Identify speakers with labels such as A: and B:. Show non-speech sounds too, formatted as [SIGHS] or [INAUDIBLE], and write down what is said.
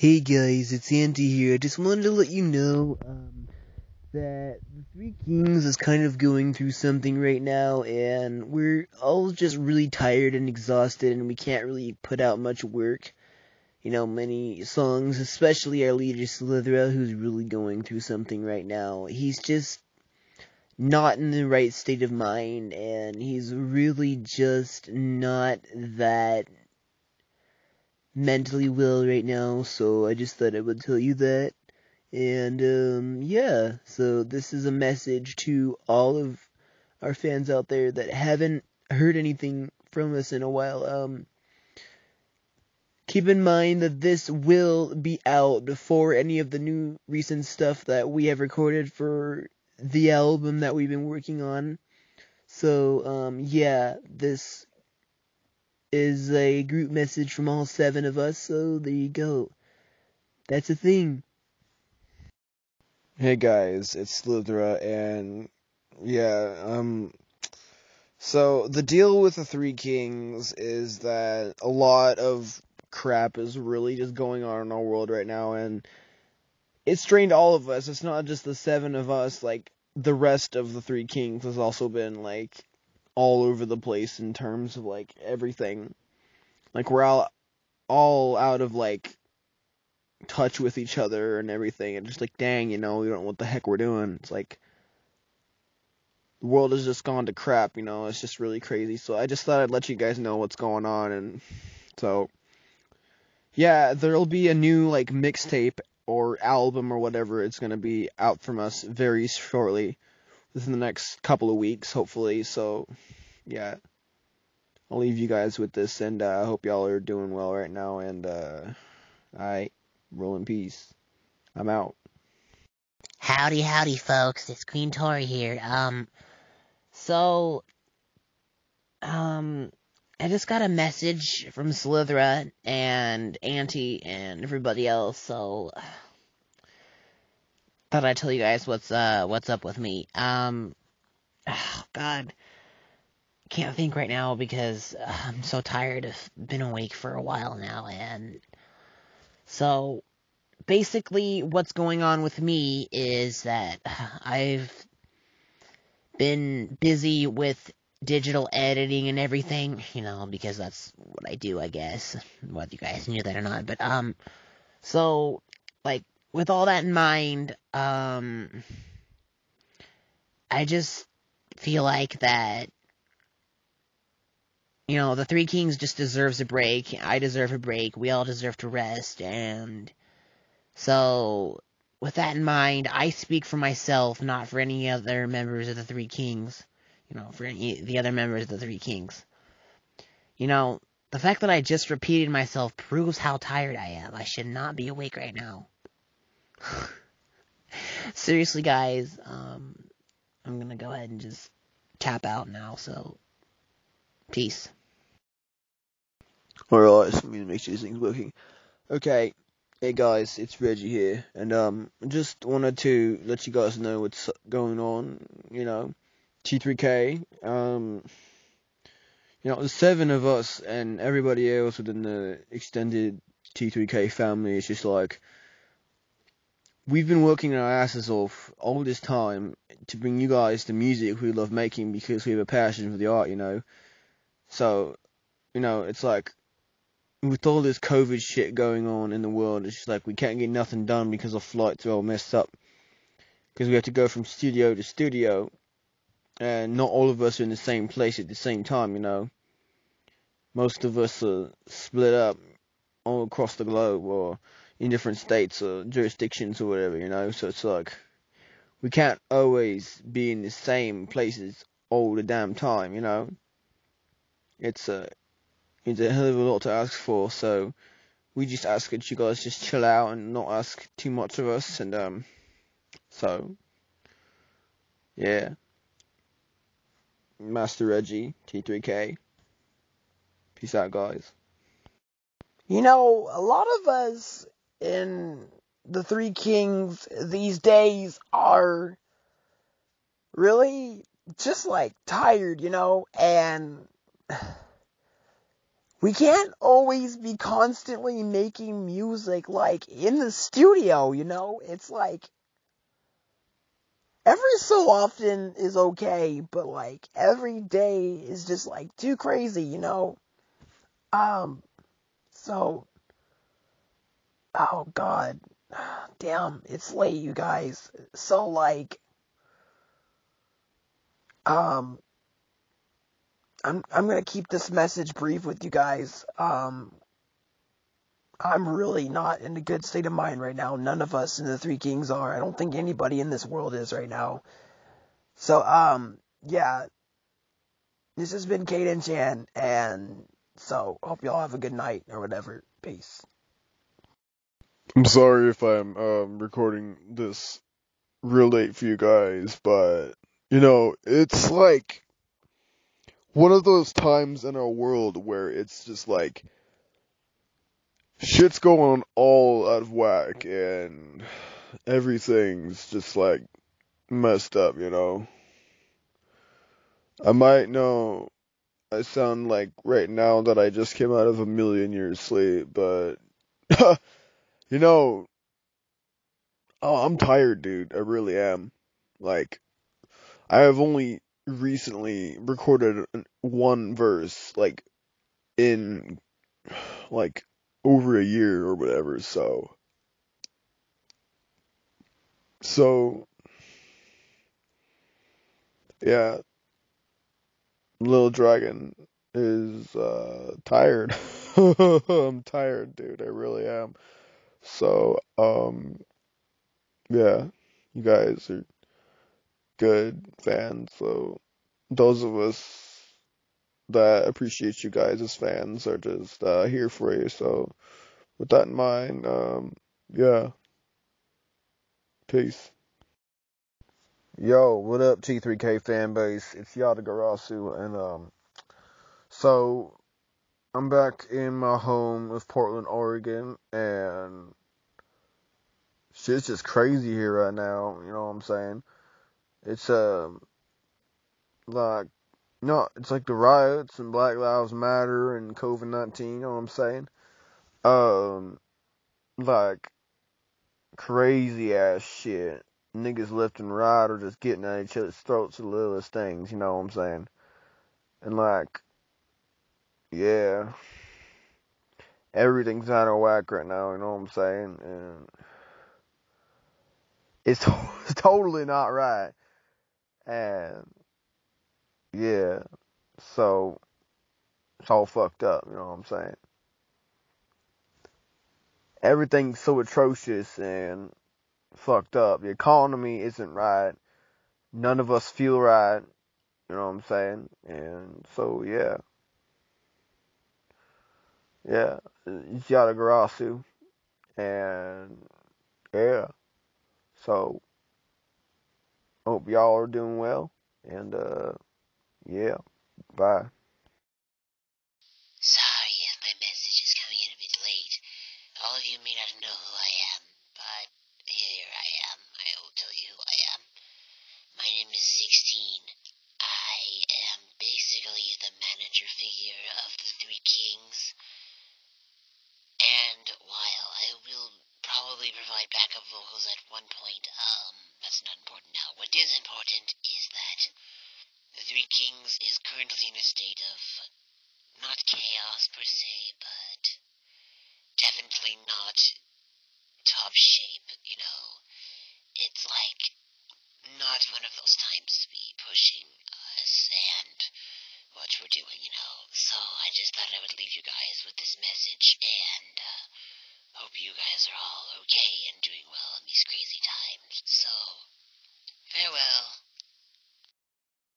A: Hey guys, it's Andy here. I just wanted to let you know um, that the Three Kings is kind of going through something right now, and we're all just really tired and exhausted, and we can't really put out much work. You know, many songs, especially our leader Slithra, who's really going through something right now. He's just not in the right state of mind, and he's really just not that mentally well right now, so I just thought I would tell you that. And um yeah, so this is a message to all of our fans out there that haven't heard anything from us in a while. Um keep in mind that this will be out before any of the new recent stuff that we have recorded for the album that we've been working on. So um yeah, this is a group message from all seven of us, so there you go. That's a thing.
B: Hey guys, it's Slithra, and yeah, um, so the deal with the Three Kings is that a lot of crap is really just going on in our world right now, and it's strained all of us. It's not just the seven of us, like, the rest of the Three Kings has also been, like, all over the place in terms of like everything. Like we're all all out of like touch with each other and everything and just like dang, you know, we don't know what the heck we're doing. It's like the world has just gone to crap, you know, it's just really crazy. So I just thought I'd let you guys know what's going on and so yeah, there'll be a new like mixtape or album or whatever it's going to be out from us very shortly within the next couple of weeks, hopefully. So, yeah, I'll leave you guys with this, and uh, I hope y'all are doing well right now. And uh, I roll in peace. I'm out.
C: Howdy, howdy, folks. It's Queen Tori here. Um, so, um, I just got a message from Slithra and Andy and everybody else. So thought I'd tell you guys what's uh what's up with me. Um, oh [SIGHS] God, can't think right now because uh, I'm so tired. I've been awake for a while now, and so basically, what's going on with me is that [SIGHS] I've been busy with digital editing and everything, you know, because that's what I do, I guess, whether you guys knew that or not. But um, so like with all that in mind, um, I just feel like that, you know, the Three Kings just deserves a break. I deserve a break. We all deserve to rest. And so, with that in mind, I speak for myself, not for any other members of the Three Kings. You know, for any the other members of the Three Kings. You know, the fact that I just repeated myself proves how tired I am. I should not be awake right now. [LAUGHS] Seriously, guys, um, I'm gonna go ahead and just tap out now, so peace.
B: Alright, let me make sure this thing's working. Okay, hey guys, it's Reggie here, and um, just wanted to let you guys know what's going on, you know, T3K, um, you know, the seven of us and everybody else within the extended T3K family is just like, we've been working our asses off all this time to bring you guys the music we love making because we have a passion for the art, you know. So, you know, it's like with all this COVID shit going on in the world, it's just like we can't get nothing done because our flights are all messed up. Because we have to go from studio to studio, and not all of us are in the same place at the same time, you know. Most of us are split up all across the globe, or in different states or jurisdictions or whatever, you know. So it's like we can't always be in the same places all the damn time, you know. It's a it's a hell of a lot to ask for, so we just ask that you guys just chill out and not ask too much of us, and um, so yeah. Master Reggie, T3K. Peace out, guys.
D: You know, a lot of us in the Three Kings these days are really just like tired, you know, and [SIGHS] we can't always be constantly making music like in the studio, you know? It's like every so often is okay, but like every day is just like too crazy, you know? Um so oh god. Damn, it's late, you guys. So like um I'm I'm gonna keep this message brief with you guys. Um, I'm really not in a good state of mind right now. None of us in the Three Kings are. I don't think anybody in this world is right now. So um, yeah, this has been Kaden Chan, and so hope y'all have a good night or whatever. Peace.
B: I'm sorry if I'm um recording this real late for you guys, but you know, it's like one of those times in our world where it's just like shit's going all out of whack and everything's just like messed up, you know. I might know I sound like right now that I just came out of a million years sleep, but [LAUGHS] you know, oh, I'm tired, dude. I really am. Like, I have only recently recorded one verse, like, in, like, over a year or whatever, so. So, yeah, Little Dragon is, uh, tired. [LAUGHS] I'm tired, dude, I really am. So, um, yeah, you guys are good fans. So those of us that appreciate you guys as fans are just uh, here for you. So with that in mind, um, yeah, peace. Yo, what up, T3K fan base? It's Yada Garasu, and um, so I'm back in my home of Portland, Oregon, and shit's just crazy here right now. You know what I'm saying? It's um like no, it's like the riots and Black Lives Matter and COVID nineteen. You know what I'm saying? Um, like crazy ass shit. Niggas left and right are just getting at each other's throats the littlest things. You know what I'm saying? And like, yeah, everything's out of whack right now. You know what I'm saying? And it's, [LAUGHS] it's totally not right. And yeah, so it's all fucked up, you know what I'm saying? Everything's so atrocious and fucked up. The economy isn't right. None of us feel right, you know what I'm saying? And so yeah. Yeah, Yada Garasu. And yeah. So Hope y'all are doing well. And, uh, yeah. Bye.
C: Sorry if my message is coming in a bit late. All of you may not know who I am, but here I am. I will tell you who I am. My name is 16. I am basically the manager figure of the Three Kings. And while I will probably provide backup vocals at one point, um, that's not important now. What is important is that the Three Kings is currently in a state of not chaos per se, but definitely not top shape, you know. It's like not one of those times to be pushing us and what we're doing, you know. So I just thought I would leave you guys with this message and uh, Hope you guys are all okay and doing well in these crazy times. So, farewell.